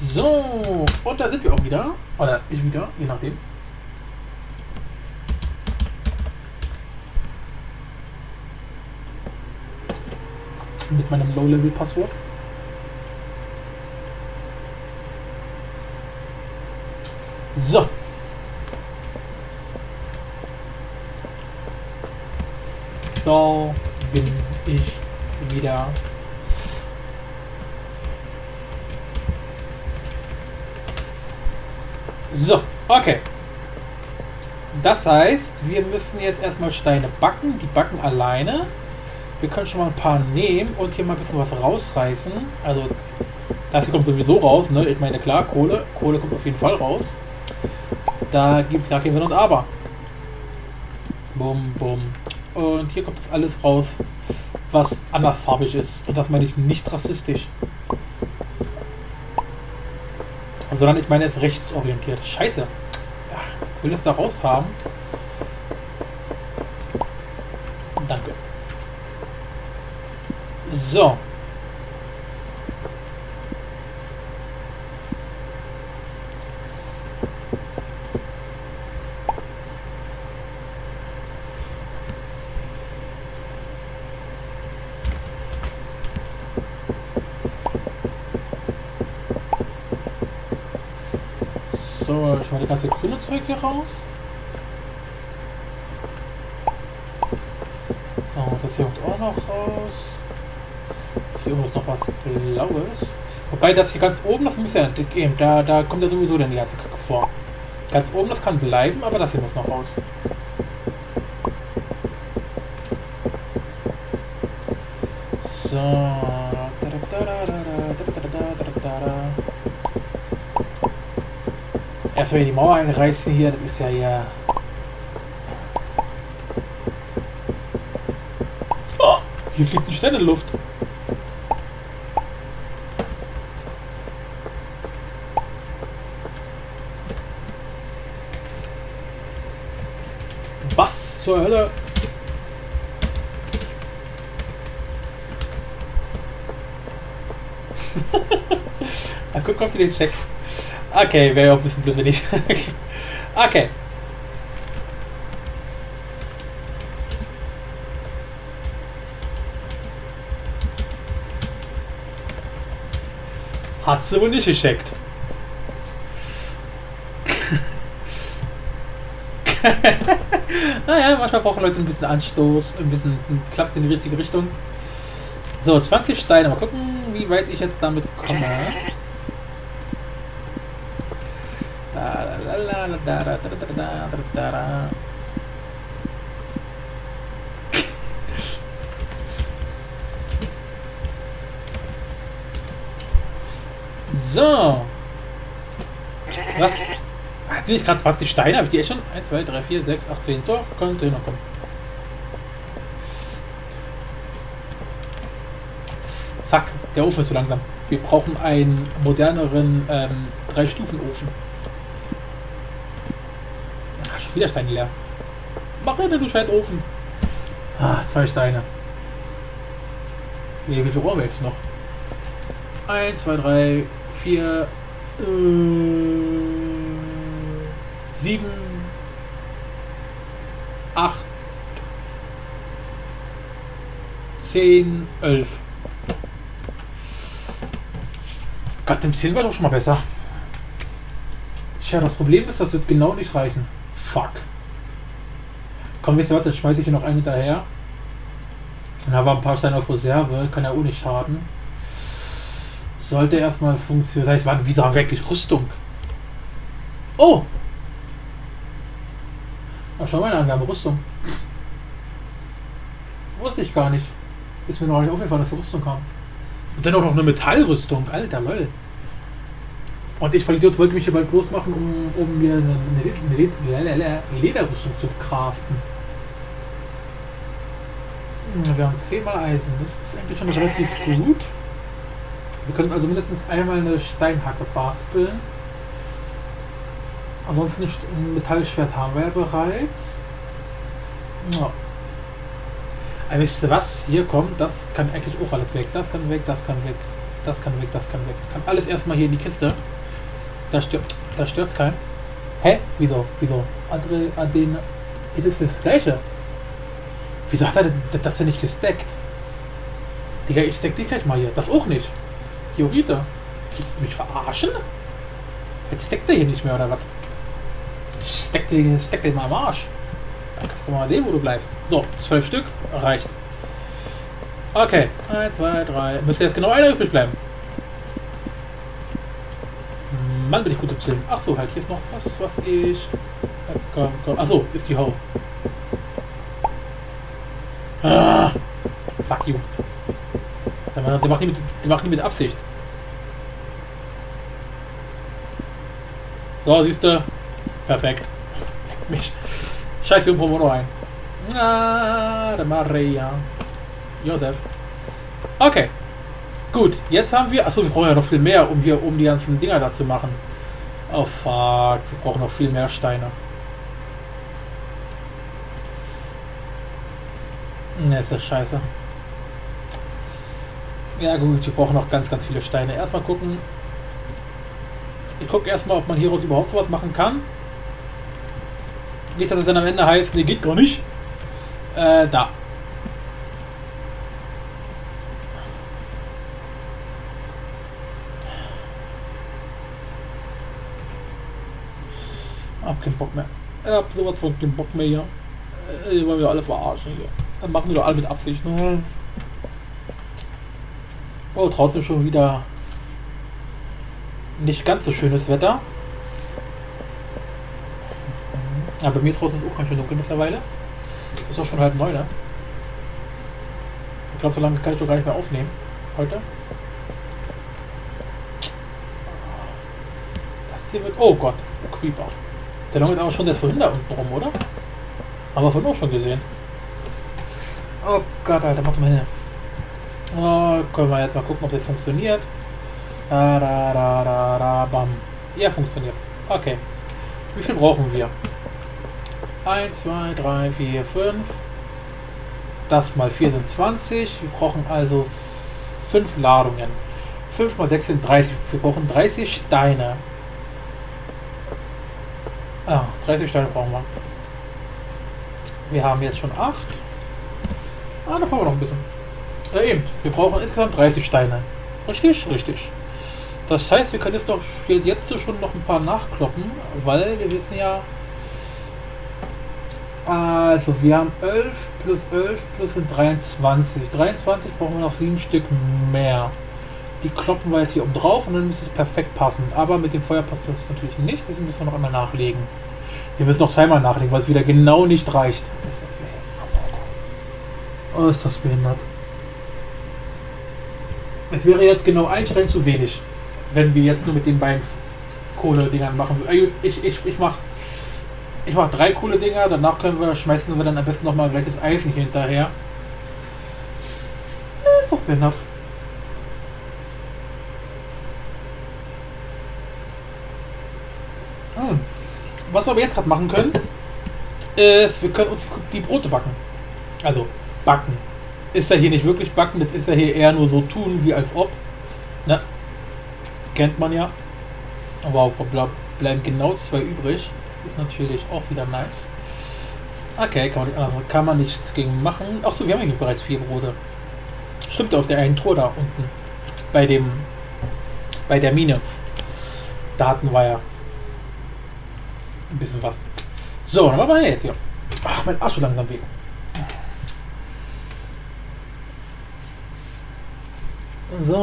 So, und da sind wir auch wieder. Oder ich wieder, je nachdem. Mit meinem Low-Level-Passwort. So. Da bin ich wieder. So, okay. Das heißt, wir müssen jetzt erstmal Steine backen. Die backen alleine. Wir können schon mal ein paar nehmen und hier mal ein bisschen was rausreißen. Also, das hier kommt sowieso raus, ne? Ich meine, klar, Kohle. Kohle kommt auf jeden Fall raus. Da gibt es gar kein Wenn und Aber. Bum, bum. Und hier kommt alles raus, was andersfarbig ist. Und das meine ich nicht rassistisch. Sondern ich meine es rechtsorientiert. Scheiße. Ja, ich will das da raus haben. Danke. So. Mache das ganze grüne Zeug hier raus. So, das hier kommt auch noch raus. Hier oben ist noch was Blaues. Wobei das hier ganz oben, das muss ja gehen. Da, da kommt ja sowieso dann die ganze Kacke vor. Ganz oben, das kann bleiben, aber das hier muss noch raus. So. Erstmal die Mauer einreißen hier, das ist ja ja. Oh, hier fliegt ein Stern in Luft. Was zur Hölle? Na, guck auf den Check. Okay, wäre ja auch ein bisschen blöd, wenn ich. okay. Hat sie wohl nicht gescheckt. naja, manchmal brauchen Leute ein bisschen Anstoß, ein bisschen klappt in die richtige Richtung. So, 20 Steine. Mal gucken, wie weit ich jetzt damit komme. So. Was? Hatte ich gerade 20 Steine? Habe ich die echt schon? 1, 2, 3, 4, 6, 8, 10. Doch, könnte noch kommen. Fuck, der Ofen ist zu langsam. Wir brauchen einen moderneren ähm, Drei-Stufen-Ofen. Wieder Steine leer. Mach hin, du scheiß Ofen. Ah, zwei Steine. Nee, wie viel Rohr ich noch? 1, 2, 3, 4, äh, 7, 8, 10, 11. Gott, im 10 war doch schon mal besser. Tja, das Problem ist, das wird genau nicht reichen. Fuck. Komm, jetzt warte, schmeiße ich hier noch einen hinterher. Dann haben wir ein paar Steine auf Reserve, kann ja auch nicht schaden. Sollte erstmal funktionieren. Vielleicht waren sagen wirklich Rüstung. Oh! Ach, schau mal an, wir haben Rüstung. Wusste ich gar nicht. Ist mir noch nicht aufgefallen, dass wir Rüstung haben. Und dann auch noch eine Metallrüstung. Alter, lol. Und ich, Vollidiot, wollte mich hier bald losmachen, um, um mir eine, eine, Lederrüstung zu craften. Wir haben 10 mal Eisen. Das ist eigentlich schon relativ gut. Wir können also mindestens einmal eine Steinhacke basteln. Ansonsten ein Metallschwert haben wir ja bereits. Ja. Aber wisst ihr was? Hier kommt, das kann eigentlich auch alles weg. Das kann weg, das kann weg. das kann weg, das kann weg. Kann alles erstmal hier in die Kiste. Da stört, da stört's keinen. Hä? Wieso? Wieso? Andere, Aden, ist es das gleiche? Wieso hat er das, denn nicht gesteckt? Digga, ich stack dich gleich mal hier. Das auch nicht. Theorite. Willst du mich verarschen? Jetzt steckt er hier nicht mehr, oder was? Steck dir, steck dir mal am Arsch. Dann kannst du mal sehen, wo du bleibst. So, zwölf Stück. Reicht. Okay. Eins, zwei, drei. Müsste jetzt genau einer übrig bleiben. Mann, bin ich gut im Chillen. Ach so, halt, hier ist noch was, was ich... Komm, komm. Ach so, ist die Ho. Ah, fuck you. Der, macht- nie mit, der macht nie mit Absicht. So, siehst du. Perfekt. Leck mich. Scheiße, irgendwo wo noch ein. Ah, der Maria. Josef. Okay. Gut, jetzt haben wir. Achso, wir brauchen ja noch viel mehr, um hier um die ganzen Dinger da zu machen. Oh fuck, wir brauchen noch viel mehr Steine. Ne, ist das scheiße. Ja gut, wir brauchen noch ganz, ganz viele Steine. Erstmal gucken. Ich gucke erstmal, ob man hieraus überhaupt sowas machen kann. Nicht, dass es dann am Ende heißt, ne, geht gar nicht. Äh, da. Hab keinen Bock mehr. Ich hab sowas von keinen Bock mehr hier. Äh, Die wollen wir alle verarschen hier. Dann machen die doch alle mit Absicht. Oh, draußen schon wieder nicht ganz so schönes Wetter. Aber bei mir draußen ist auch ganz schön dunkel mittlerweile. Ist auch schon halb neun, ne? Ich glaube, so lange kann ich doch gar nicht mehr aufnehmen. Heute. Das hier wird. Oh Gott, Creeper. Der ist aber schon der vorhin da unten rum, oder? Haben wir vorhin auch schon gesehen. Oh Gott, Alter, mach doch mal hin. Oh, können wir jetzt mal gucken, ob das funktioniert. Da, da, da, da, da, bam. Ja, funktioniert. Okay. Wie viel brauchen wir? 1, 2, 3, 4, 5. Das mal 4 sind 20. Wir brauchen also 5 Ladungen. 5 mal 6 sind 30. Wir brauchen 30 Steine. Ah, 30 Steine brauchen wir. Wir haben jetzt schon 8. Ah, da brauchen wir noch ein bisschen. Äh, eben. Wir brauchen insgesamt 30 Steine. Richtig? Richtig. Das heißt, wir können jetzt noch jetzt schon noch ein paar nachkloppen, weil wir wissen ja, also wir haben 11 plus 11 plus sind 23. 23 brauchen wir noch 7 Stück mehr. Die kloppen wir jetzt hier oben drauf und dann müsste es perfekt passen. Aber mit dem Feuer passt das natürlich nicht, deswegen müssen wir noch einmal nachlegen. Wir müssen noch zweimal nachlegen, weil es wieder genau nicht reicht. Ist das behindert? Oh, ist das behindert. Es wäre jetzt genau ein Stein zu wenig, wenn wir jetzt nur mit den beiden Kohle-Dingern machen. Äh, gut, Ich, ich, ich mach, ich mach drei Kohle-Dinger, danach können wir, schmeißen wir dann am besten nochmal gleich das Eisen hier hinterher. Ist doch behindert. Hm. Was wir aber jetzt gerade machen können, ist, wir können uns die Brote backen. Also, backen. Ist ja hier nicht wirklich backen, das ist ja hier eher nur so tun, wie als ob. Ne? Kennt man ja. Aber ble bleiben genau zwei übrig. Das ist natürlich auch wieder nice. Okay, kann man, also kann man nichts gegen machen. Achso, wir haben eigentlich bereits vier Brote. Stimmt, auf der einen Tor da unten. Bei dem. Bei der Mine. Da hatten wir ja. Ein bisschen was. So, dann machen wir jetzt hier. Ach, mein Arsch so langsam weh. So.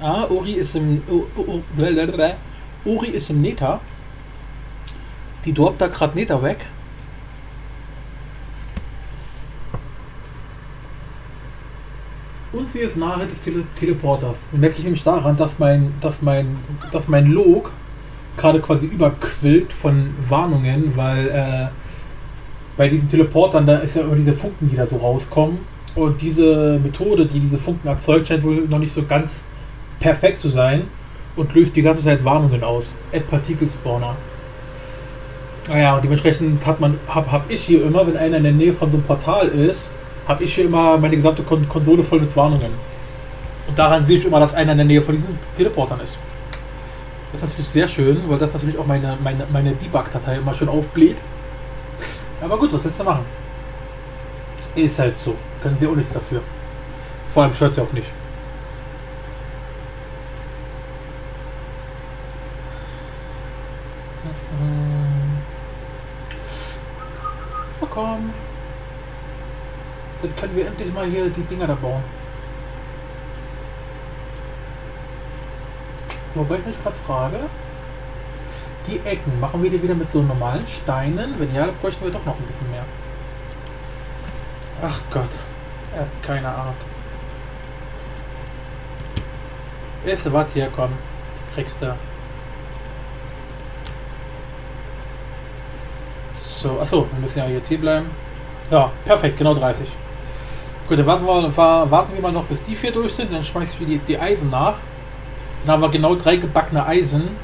Ah, Uri ist im. Uri ist im Neta. Die droppt da gerade Neta weg. Und sie ist nahe des Tele Teleporters. Merke ich nämlich daran, dass mein, dass mein, dass mein Log gerade quasi überquillt von Warnungen, weil äh, bei diesen Teleportern, da ist ja immer diese Funken, die da so rauskommen. Und diese Methode, die diese Funken erzeugt, scheint wohl noch nicht so ganz perfekt zu sein und löst die ganze Zeit Warnungen aus. Add Particle Spawner. Naja, und dementsprechend hat man, hab, hab ich hier immer, wenn einer in der Nähe von so einem Portal ist, habe ich hier immer meine gesamte Kon Konsole voll mit Warnungen. Und daran sehe ich immer, dass einer in der Nähe von diesen Teleportern ist. Das ist natürlich sehr schön, weil das natürlich auch meine, meine, meine Debug-Datei immer schön aufbläht. Aber gut, was willst du machen? Ist halt so. Können wir auch nichts dafür. Vor allem stört sie auch nicht. Oh, komm. Dann können wir endlich mal hier die Dinger da bauen. Wobei ich mich gerade frage, die Ecken, machen wir die wieder mit so normalen Steinen? Wenn ja, bräuchten wir doch noch ein bisschen mehr. Ach Gott, hat keine Ahnung. Erste Wart hier, komm, kriegst du. So, achso, wir müssen ja jetzt hier bleiben. Ja, perfekt, genau 30. Gut, dann warten wir, warten wir mal noch, bis die vier durch sind, dann schmeiße ich die, die Eisen nach. Dann haben wir genau drei gebackene Eisen.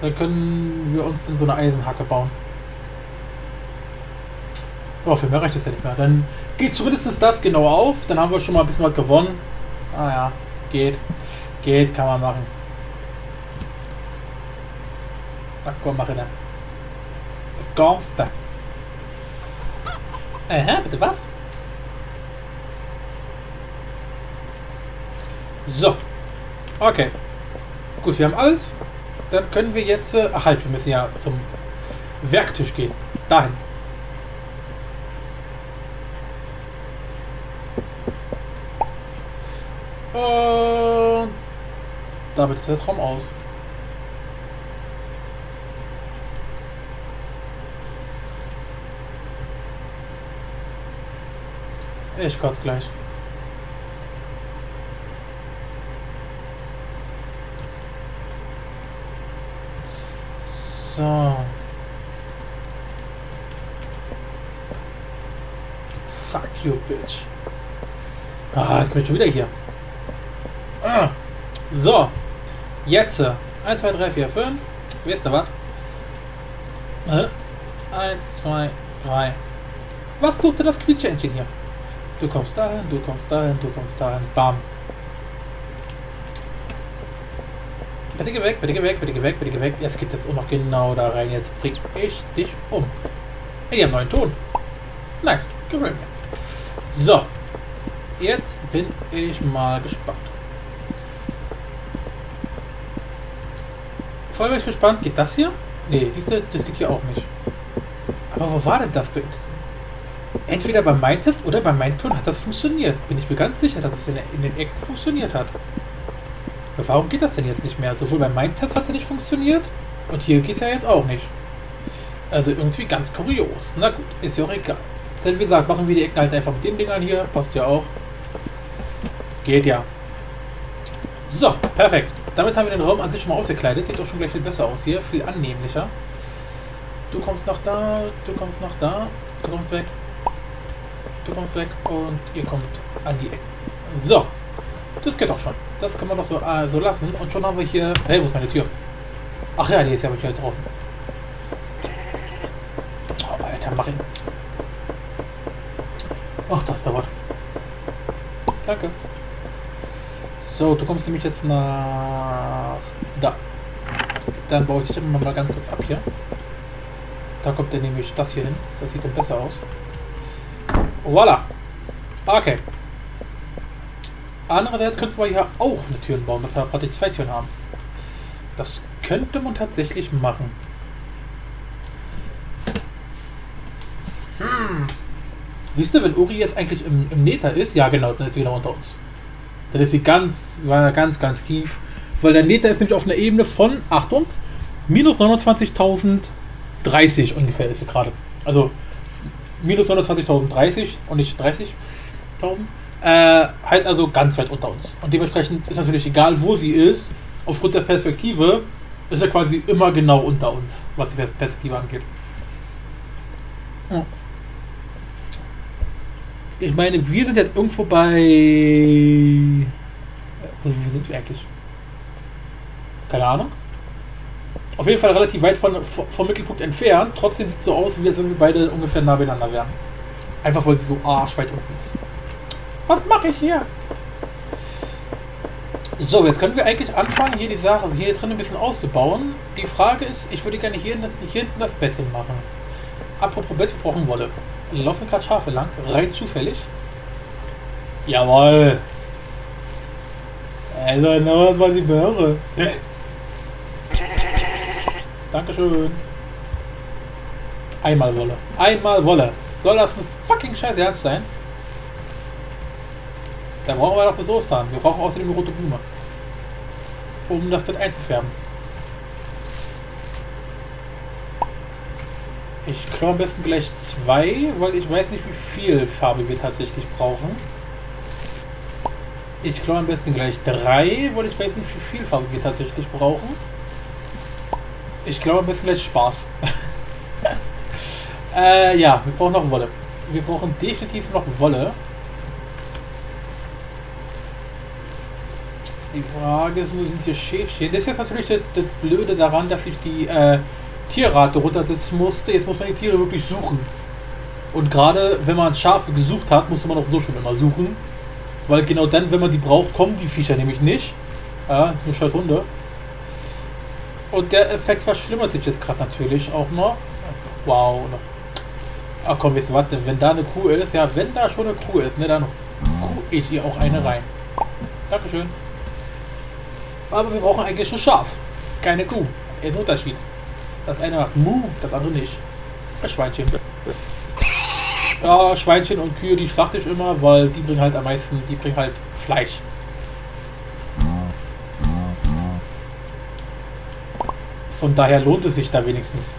Dann können wir uns dann so eine Eisenhacke bauen. Oh, für mehr reicht es ja nicht mehr. Dann geht zumindest das genau auf. Dann haben wir schon mal ein bisschen was gewonnen. Ah ja, geht. Geht, kann man machen. Ach komm, mach ich dann. Kommst du. Aha, bitte was? So. Okay. Gut, wir haben alles. Dann können wir jetzt... Äh, ach halt, wir müssen ja zum Werktisch gehen. Dahin. Und damit ist der Traum aus. Ich kotze gleich. So. Fuck you, bitch. Ah, jetzt bin ich schon wieder hier. Ah. So. Jetzt. 1, 2, 3, 4, 5. Wer ist da was? 1, 2, 3. Was sucht denn das Quietscheentchen hier? Du kommst dahin, du kommst dahin, du kommst dahin. Bam. Bitte geh weg, bitte geh weg, bitte geh weg, bitte geh weg. Jetzt geht es auch noch genau da rein. Jetzt bring ich dich um. Hey, die haben neuen Ton. Nice, gefällt mir. So. Jetzt bin ich mal gespannt. Voll ich gespannt. Geht das hier? Nee, siehst du, das geht hier auch nicht. Aber wo war denn das Bild? Entweder beim Mindtest oder beim Mindton hat das funktioniert. Bin ich mir ganz sicher, dass es in, in den Ecken funktioniert hat. Aber warum geht das denn jetzt nicht mehr? Sowohl beim Mindtest hat es nicht funktioniert und hier geht es ja jetzt auch nicht. Also irgendwie ganz kurios. Na gut, ist ja auch egal. Denn wie gesagt, machen wir die Ecken halt einfach mit den Dingern hier. Passt ja auch. Geht ja. So, perfekt. Damit haben wir den Raum an sich schon mal ausgekleidet. Sieht doch schon gleich viel besser aus hier. Viel annehmlicher. Du kommst noch da, du kommst noch da, du kommst weg. Du kommst weg und ihr kommt an die Ecke. So. Das geht doch schon. Das kann man doch so, äh, so lassen. Und schon haben wir hier... Hey, wo ist meine Tür? Ach ja, die ist ja hier draußen. Oh, Alter, mach ihn. Ach, das dauert. Danke. So, du kommst nämlich jetzt nach... Da. Dann baue ich dich mal ganz kurz ab hier. Da kommt er nämlich das hier hin. Das sieht dann besser aus. Voila. Okay. Andererseits könnten wir hier auch eine Türen bauen, dass wir praktisch zwei Türen haben. Das könnte man tatsächlich machen. Hm. Siehst du, wenn Uri jetzt eigentlich im, im Nether ist, ja genau, dann ist sie genau unter uns. Dann ist sie ganz, ganz, ganz tief. Weil der Nether ist nämlich auf einer Ebene von, Achtung, minus 29.030 ungefähr ist sie gerade. Also minus 120.030 und nicht 30.000. Äh, heißt also ganz weit unter uns. Und dementsprechend ist natürlich egal, wo sie ist, aufgrund der Perspektive ist er quasi immer genau unter uns, was die Perspektive angeht. Ich meine, wir sind jetzt irgendwo bei. Wo, wo sind wir eigentlich? Keine Ahnung. Auf jeden Fall relativ weit von, vom Mittelpunkt entfernt. Trotzdem sieht es so aus, wie als wenn wir beide ungefähr nah beieinander wären. Einfach weil sie so arschweit unten ist. Was mache ich hier? So, jetzt können wir eigentlich anfangen, hier die Sache hier drin ein bisschen auszubauen. Die Frage ist, ich würde gerne hier, hier hinten das Bett hinmachen. Apropos Bett, wir brauchen Wolle. Laufen gerade Schafe lang, rein zufällig. Jawoll. Also, noch was ich höre. Dankeschön. Einmal Wolle. Einmal Wolle. Soll das ein fucking scheiß Herz sein? Da brauchen wir doch bis Ostern. Wir brauchen außerdem eine rote Blume. Um das Bett einzufärben. Ich klaue am besten gleich zwei, weil ich weiß nicht, wie viel Farbe wir tatsächlich brauchen. Ich klaue am besten gleich drei, weil ich weiß nicht, wie viel Farbe wir tatsächlich brauchen. Ich glaube, am besten gleich Spaß. äh, ja, wir brauchen noch Wolle. Wir brauchen definitiv noch Wolle. Die Frage ist nur, sind hier Schäfchen? Das ist jetzt natürlich das, das Blöde daran, dass ich die äh, Tierrate runtersetzen musste. Jetzt muss man die Tiere wirklich suchen. Und gerade wenn man Schafe gesucht hat, musste man auch so schon immer suchen. Weil genau dann, wenn man die braucht, kommen die Viecher nämlich nicht. Ja, nur scheiß Hunde. Und der Effekt verschlimmert sich jetzt gerade natürlich auch noch. Wow. Ach komm, wisst ihr was, wenn da eine Kuh ist, ja, wenn da schon eine Kuh ist, ne, dann kuh ich hier auch eine rein. Dankeschön. Aber wir brauchen eigentlich ein Schaf. Keine Kuh. Ein Unterschied. Das eine macht Mu, das andere nicht. Ein Schweinchen. Ja, Schweinchen und Kühe, die schlachte ich immer, weil die bringen halt am meisten, die bringen halt Fleisch. Von daher lohnt es sich da wenigstens.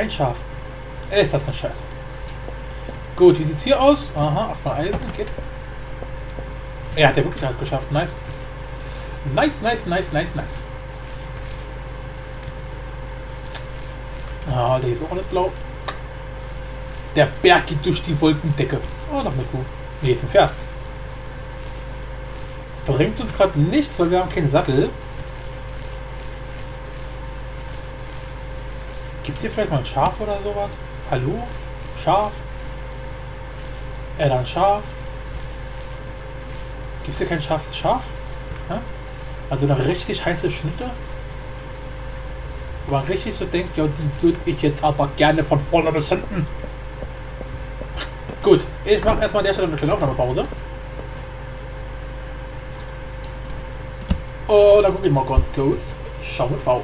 Kein Schaf. Ist das eine Scheiße. Gut, wie sieht's hier aus? Aha, achtmal Eisen, geht. Er hat ja wirklich alles geschafft. Nice. Nice, nice, nice, nice, nice. Ah, der ist auch nicht blau. Der Berg geht durch die Wolkendecke. Oh, noch eine Kuh. Nee, ist ein Pferd. Bringt uns gerade nichts, weil wir haben keinen Sattel. Gibt hier vielleicht mal ein Schaf oder sowas? Hallo? Schaf? Er dann Schaf? Gibt es hier kein scharfes Schaf? Ja? Also eine richtig heiße Schnitte? Wo man richtig so denkt, ja, die würde ich jetzt aber gerne von vorne bis hinten. Gut, ich mache erstmal an der Stelle eine kleine Aufnahmepause. Und dann gucke ich mal ganz kurz. Schau mit V.